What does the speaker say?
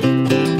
Bye.